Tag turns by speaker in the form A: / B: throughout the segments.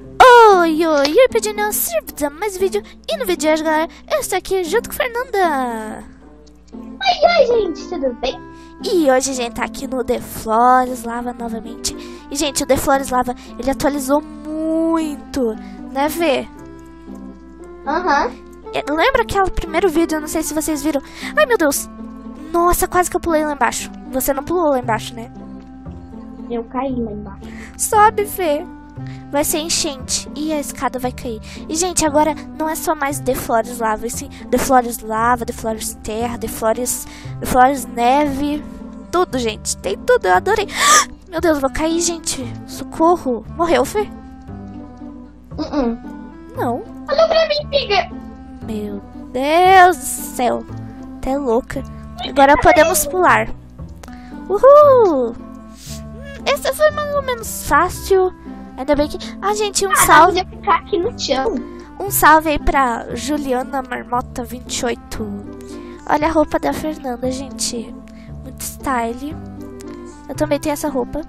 A: Oi, oi, oi, pedindo a mais vídeo. E no vídeo de hoje, galera, eu estou aqui junto com a Fernanda.
B: Oi, oi, gente, tudo bem?
A: E hoje a gente tá aqui no The Flores Lava novamente. E, gente, o The Flores Lava, ele atualizou muito, né, Vê?
B: Aham.
A: Uhum. Lembra aquele primeiro vídeo, eu não sei se vocês viram. Ai, meu Deus. Nossa, quase que eu pulei lá embaixo. Você não pulou lá embaixo, né?
B: Eu caí lá embaixo.
A: Sobe, Fê. Vai ser enchente e a escada vai cair. E, gente, agora não é só mais The Flores Lava, e sim The Flores Lava, The Flores Terra, The Flores, The Flores Neve. Tudo, gente. Tem tudo, eu adorei. Meu Deus, vou cair, gente. Socorro. Morreu, Fê?
B: Uh -uh.
A: Não.
B: Olha pra mim, piga.
A: Meu Deus do céu. Até louca. Agora podemos pular. Uhul! Esse foi mais ou menos fácil. Ainda bem que. Ah, gente, um
B: ah,
A: salve.
B: ficar aqui no chão.
A: Um salve aí pra Juliana Marmota 28. Olha a roupa da Fernanda, gente. Muito style. Eu também tenho essa roupa.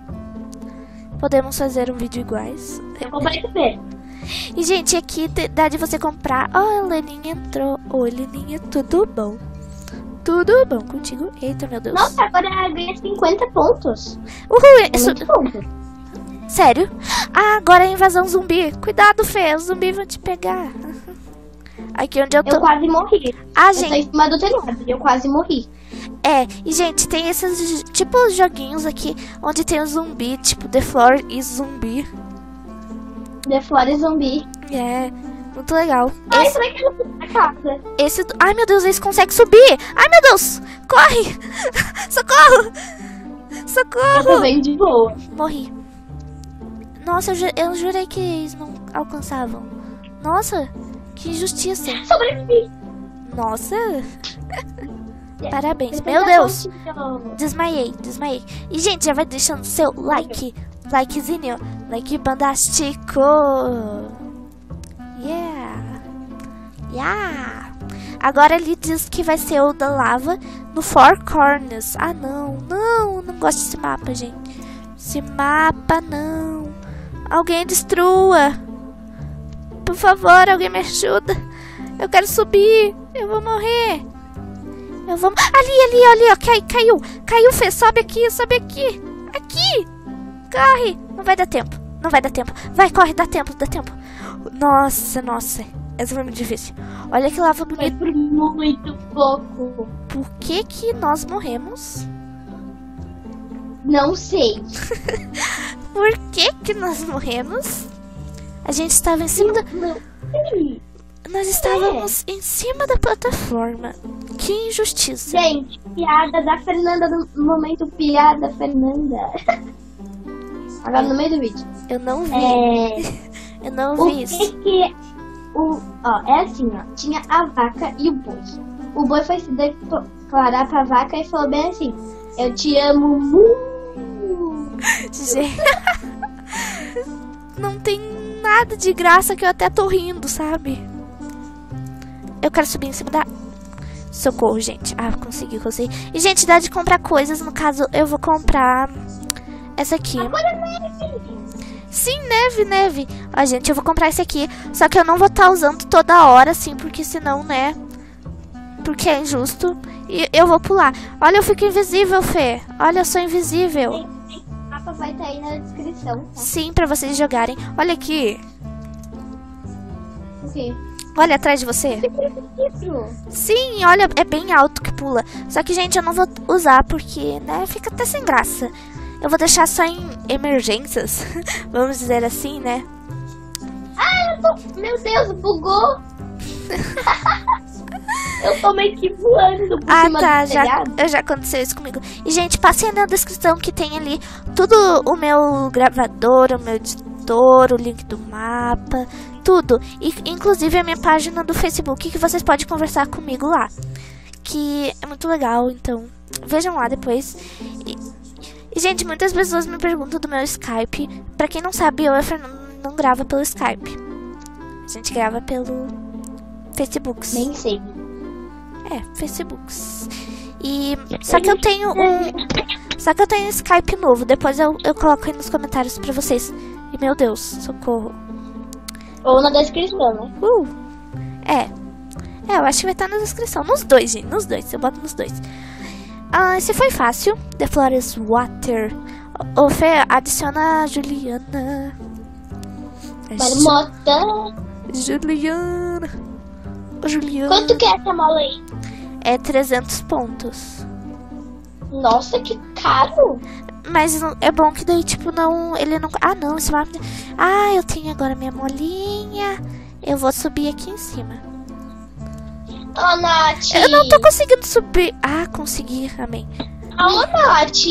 A: Podemos fazer um vídeo iguais.
B: Eu vou ver.
A: E, gente, aqui dá de você comprar. Ó, oh, a Leninha entrou. Oi, Leninha, tudo bom? Tudo bom contigo? Eita, meu Deus.
B: Nossa, agora ganha 50 pontos.
A: Uhul,
B: é isso... pontos.
A: Sério? Ah, agora é invasão zumbi. Cuidado, Fê, os zumbis vão te pegar. Aqui onde eu tô.
B: Eu quase morri.
A: Ah,
B: eu
A: gente.
B: Eu em cima do telhado, eu quase morri.
A: É, e gente, tem esses tipo joguinhos aqui onde tem o zumbi, tipo The Floor e zumbi.
B: The Floor e zumbi.
A: É, muito legal.
B: Ai, esse... será que eu na casa?
A: Esse. Ai, meu Deus, eles conseguem subir! Ai, meu Deus! Corre! Socorro! Socorro!
B: Eu tô bem de boa.
A: Morri. Nossa, eu, ju eu jurei que eles não alcançavam. Nossa, que injustiça.
B: Sobrevivi.
A: Nossa. Parabéns. Meu Deus. Desmaiei, desmaiei. E, gente, já vai deixando seu like. Likezinho. Like bandástico. Yeah. Yeah. Agora ele diz que vai ser o da lava no Four Corners. Ah, não. Não, não gosto desse mapa, gente. Esse mapa, não. Alguém destrua. Por favor, alguém me ajuda. Eu quero subir. Eu vou morrer. Eu vou... Ali, ali, ali, ó. Cai, caiu. Caiu, Fê. Sobe aqui, sobe aqui. Aqui. Corre. Não vai dar tempo. Não vai dar tempo. Vai, corre, dá tempo, dá tempo. Nossa, nossa. Essa foi muito difícil. Olha que lava bonita.
B: Foi por muito pouco.
A: Por que que nós morremos?
B: Não sei.
A: Por que que nós morremos? A gente estava em cima da... Nós estávamos é. em cima da plataforma. Que injustiça.
B: Gente, piada da Fernanda no momento piada Fernanda. Agora no meio do vídeo.
A: Eu não vi.
B: É...
A: Eu não
B: o
A: vi isso.
B: Que que... O... Ó, é assim, ó. Tinha a vaca e o boi. O boi foi se declarar pra vaca e falou bem assim: Eu te amo muito
A: Não tem nada de graça que eu até tô rindo, sabe? Eu quero subir em cima da... Socorro, gente. Ah, consegui, consegui. E, gente, dá de comprar coisas. No caso, eu vou comprar essa aqui. Sim, neve, neve. Ó, gente, eu vou comprar esse aqui. Só que eu não vou estar tá usando toda hora, assim, porque senão, né... Porque é injusto. E eu vou pular. Olha, eu fico invisível, Fê. Olha, eu sou invisível
B: vai estar tá aí na descrição. Tá?
A: Sim, pra vocês jogarem. Olha aqui.
B: O quê?
A: Olha atrás de você. Sim, olha, é bem alto que pula. Só que, gente, eu não vou usar porque, né, fica até sem graça. Eu vou deixar só em emergências, vamos dizer assim, né?
B: Ah, eu tô... Meu Deus, bugou. Eu tô meio que voando por
A: ah,
B: cima
A: tá,
B: do
A: já, já aconteceu isso comigo. E, gente, passem na descrição que tem ali tudo o meu gravador, o meu editor, o link do mapa, tudo. E, inclusive a minha página do Facebook, que vocês podem conversar comigo lá. Que é muito legal, então vejam lá depois. E, e gente, muitas pessoas me perguntam do meu Skype. Pra quem não sabe, eu e a Fernanda não grava pelo Skype. A gente grava pelo Facebook.
B: Nem sei.
A: É, Facebooks. E só que eu tenho um só que eu tenho um Skype novo, depois eu, eu coloco aí nos comentários pra vocês. E meu Deus, socorro.
B: Ou na descrição, né?
A: Uh. É. É, eu acho que vai estar na descrição. Nos dois, gente. Nos dois. Eu boto nos dois. Ah, esse foi fácil. The Flores Water. Ô, Fê, adiciona a Juliana. A Ju-. Juliana. Juliana.
B: Quanto que é essa mola aí?
A: É 300 pontos.
B: Nossa, que caro.
A: Mas é bom que daí, tipo, não. Ele não. Ah, não, esse mapa. Ah, eu tenho agora minha molinha. Eu vou subir aqui em cima.
B: Ô, Nath.
A: Eu não tô conseguindo subir. Ah, consegui, amém.
B: Ô, Nath.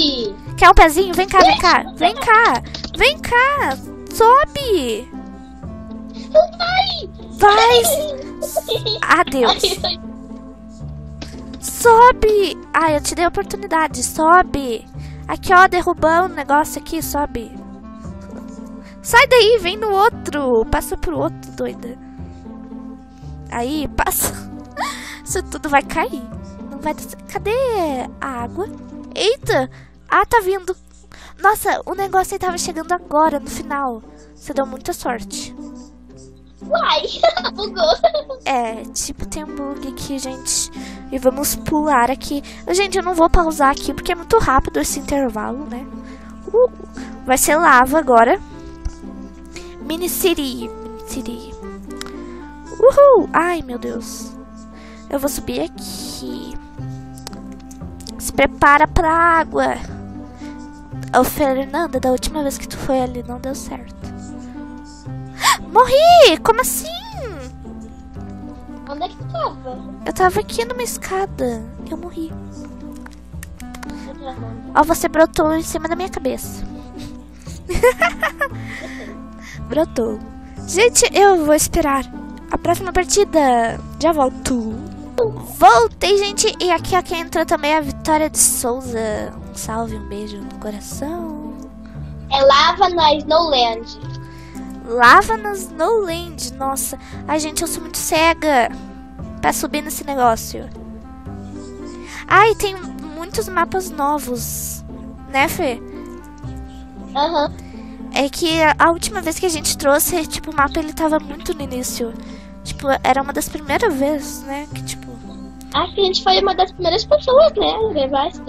A: Quer um pezinho? Vem cá, vem cá. Vem cá. Vem cá. Sobe.
B: Vai.
A: Vai. Adeus. Sobe. Ah, eu te dei a oportunidade. Sobe. Aqui, ó, derrubando o negócio aqui. Sobe. Sai daí, vem no outro. Passa pro outro, doida. Aí, passa. Isso tudo vai cair. Não vai. Cadê a água? Eita. Ah, tá vindo. Nossa, o negócio aí tava chegando agora, no final. Você deu muita sorte.
B: Vai. Bugou.
A: É, tipo, tem um bug aqui, gente. E vamos pular aqui. Gente, eu não vou pausar aqui porque é muito rápido esse intervalo, né? Uh, vai ser lava agora. Mini City. Mini City. Uhul! Ai, meu Deus. Eu vou subir aqui. Se prepara pra água. Ô, Fernanda, da última vez que tu foi ali não deu certo. Morri! Como assim?
B: Onde é que tu tava?
A: Eu tava aqui numa escada. Eu morri. Ó, você brotou em cima da minha cabeça. brotou. Gente, eu vou esperar a próxima partida. Já volto. Voltei, gente. E aqui, ó, quem entrou também é a Vitória de Souza. Um salve, um beijo no coração.
B: É lava na Snowland.
A: Lava no Snowland. Nossa. Ai, gente, eu sou muito cega pra subir nesse negócio. Ai, tem muitos mapas novos. Né, Fê?
B: Aham.
A: É que a- última vez que a gente trouxe, tipo, o mapa ele tava muito no início. Tipo, era uma das primeiras vezes, né? Que, tipo.
B: Acho que a gente foi uma das primeiras pessoas, né? a Levar esse.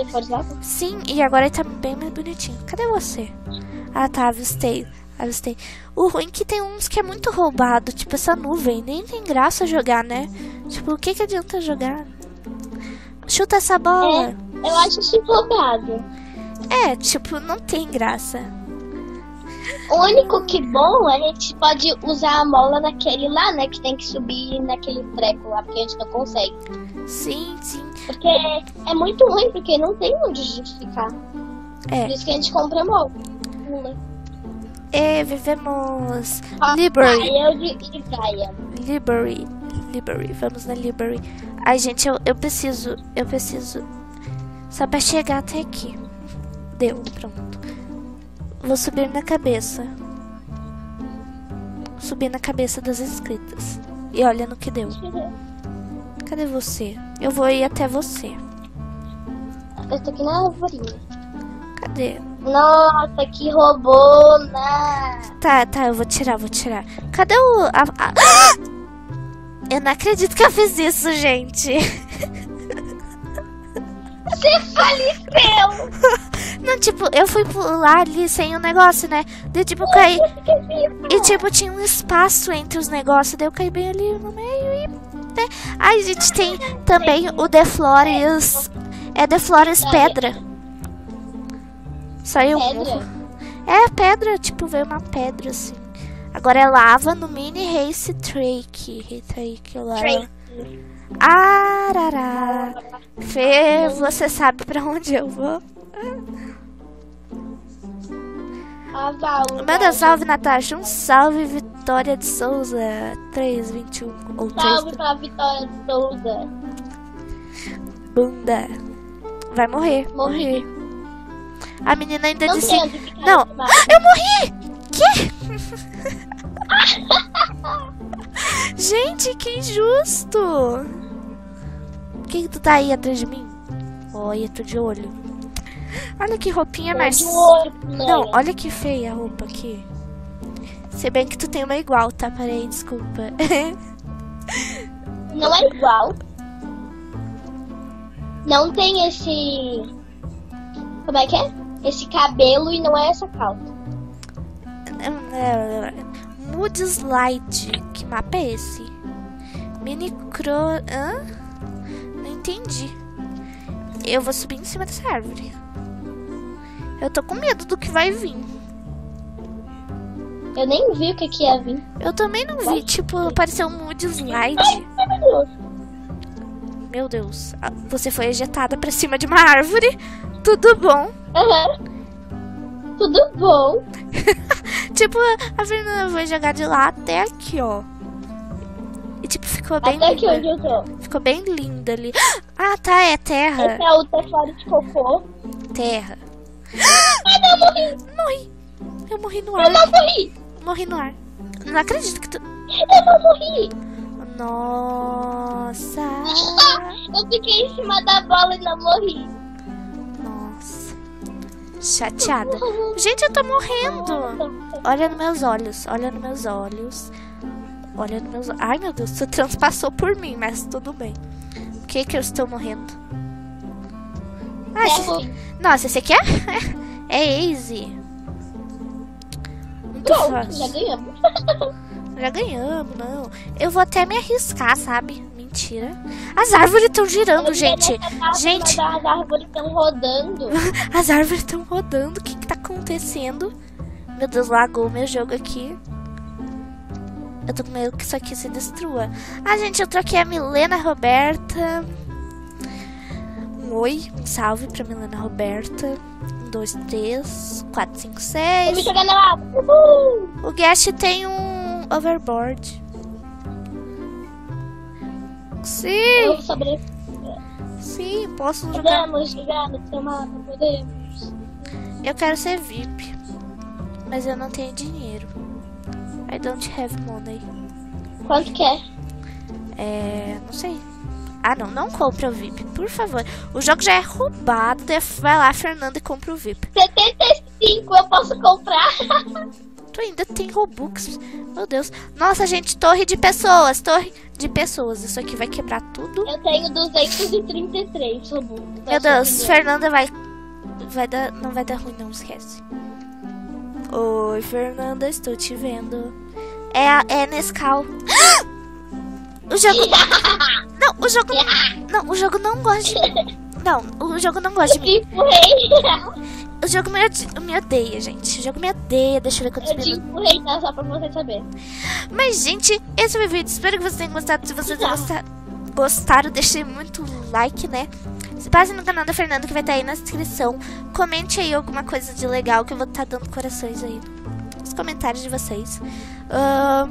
A: Sim, e agora ele tá bem mais bonitinho. Cadê você? Ah, tá, avistei. Avistei. O ruim é que tem uns que é muito roubado, tipo essa nuvem. Nem tem graça jogar, né? Tipo, o que que adianta jogar? Chuta essa bola.
B: Eu acho isso roubado.
A: É, tipo, não tem graça.
B: O único que bom, a gente pode usar a mola naquele lá, né? Que tem que subir naquele treco lá, porque a gente não consegue.
A: Sim, sim.
B: Porque é muito ruim, porque não tem onde a gente ficar.
A: É.
B: Por isso que a gente compra mola.
A: E vivemos
B: Ah, de, de praia.
A: Liberty. Liberty. Vamos na Liberty. Ai, gente, eu, eu preciso. Eu preciso. Só pra chegar até aqui. Deu, pronto. Vou subir na cabeça. Subir na cabeça das inscritas. E olha no que deu. Cadê você? Eu vou ir até você.
B: Eu tô aqui na arvorinha.
A: Cadê?
B: Nossa, que robona!
A: Tá, tá, eu vou tirar, vou tirar. Cadê o. a- a-! Eu não acredito que eu fiz isso, gente.
B: Você faleceu!
A: Não, tipo, eu fui pular ali sem o negócio, né? Daí, tipo, eu caí. E, tipo, tinha um espaço entre os negócios. Daí eu caí bem ali no meio e. Né? Ai, a gente tem também o The Flores. É The Flores Pedra. Saiu
B: Pedra?
A: É, pedra, tipo, veio uma pedra assim. Agora é lava no mini Race Trake. Trake lá. Arará. Fê, você sabe pra onde eu vou? Manda salve, Natasha. Um salve, Vitória de Souza. 321 ou 3
B: Salve pra Vitória de Souza.
A: bunda. Vai morrer,
B: Morri.
A: morrer. A menina ainda
B: Não
A: disse. Não,
B: esse mapa.
A: eu morri! Que? Gente, que injusto! Por que, que tu tá aí atrás de mim? Olha, tô de olho. Olha que roupinha mais.
B: Né?
A: Não, olha que feia a roupa aqui. Se bem que tu tem uma igual, tá? Parei, desculpa.
B: Não é igual. Não tem esse. Como é que é? Esse cabelo e não é essa calça.
A: Mood Slide. Que mapa é esse? Mini Cro... Hã? Não entendi. Eu vou subir em cima dessa árvore. Eu tô com medo do que vai vir.
B: Eu nem vi o que, que ia vir.
A: Eu também não vi. Tipo, apareceu um Mood Slide. Meu Deus. Você foi ejetada pra cima de uma árvore. Tudo bom.
B: Aham. Tudo bom.
A: Tipo, a Fernanda foi jogar de lá até aqui, ó. E tipo, ficou bem
B: Até aqui
A: linda.
B: onde eu tô.
A: Ficou bem linda ali. Ah, tá, é terra.
B: Esse é o teclado de cocô.
A: Terra.
B: Ai, não, eu morri.
A: Morri. Eu morri no
B: Eu
A: ar.
B: não morri.
A: Morri no ar. Não acredito que tu.
B: Eu não morri.
A: Nossa.
B: Eu fiquei em cima da bola e não morri.
A: Chateada. Gente, eu tô morrendo. Olha nos meus olhos. Olha nos meus olhos. Olha nos meus olhos. Ai, meu Deus, você transpassou por mim, mas tudo bem. Por que que eu estou morrendo? Ah,
B: É
A: esse... Nossa, esse aqui é... É easy. Muito
B: Pronto,
A: fácil.
B: já ganhamos.
A: Já ganhamos, não. Eu vou até me arriscar, sabe? Mentira. As árvores estão girando, gente. Gente,
B: As árvores estão rodando.
A: as árvores estão rodando. O que que tá acontecendo? Meu Deus, lagou meu jogo aqui. Eu tô com medo que isso aqui se destrua. Ah, gente, eu troquei a Milena Roberta. Um oi, um salve pra Milena Roberta. Um, dois, três, quatro, cinco,
B: Eu
A: seis.
B: me jogar na lava. Uhul.
A: O Guest tem um overboard. Sim,
B: Eu sobre...
A: sim, posso jogar.
B: Podemos jogar no podemos.
A: Eu quero ser VIP, mas eu não tenho dinheiro. I don't have money.
B: Quanto que é?
A: É, não sei. Ah, não, não compra o VIP, por favor. O jogo já é roubado, vai lá, Fernanda, e compra o VIP.
B: 75 eu posso comprar.
A: Tu ainda tem Robux. Meu Deus. Nossa, gente, torre de pessoas, torre de pessoas. Isso aqui vai quebrar tudo.
B: Eu tenho 233 Robux.
A: Meu Deus, Fernanda vai. Vai dar. Não vai dar ruim, não, esquece. Oi, Fernanda, estou te vendo. É, a- é Nescau. O jogo. Não, o jogo. Não, o jogo não gosta de. Não, o jogo não gosta de mim.
B: Eu.
A: O jogo me, odi- me odeia, gente. O jogo me odeia. Deixa eu ver quantos
B: Eu
A: minutos.
B: empurrei, tá? Só pra você saber.
A: Mas, gente, esse foi o vídeo. Espero que vocês tenham gostado. Se vocês gostar, gostaram, deixem muito like, né? Se passe no canal da Fernanda, que vai estar aí na descrição. Comente aí alguma coisa de legal, que eu vou estar dando corações aí nos comentários de vocês. Ahn,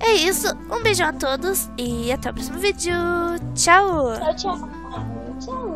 A: é isso. Um beijão a todos e até o próximo vídeo. Tchau!
B: Tchau, tchau. Tchau.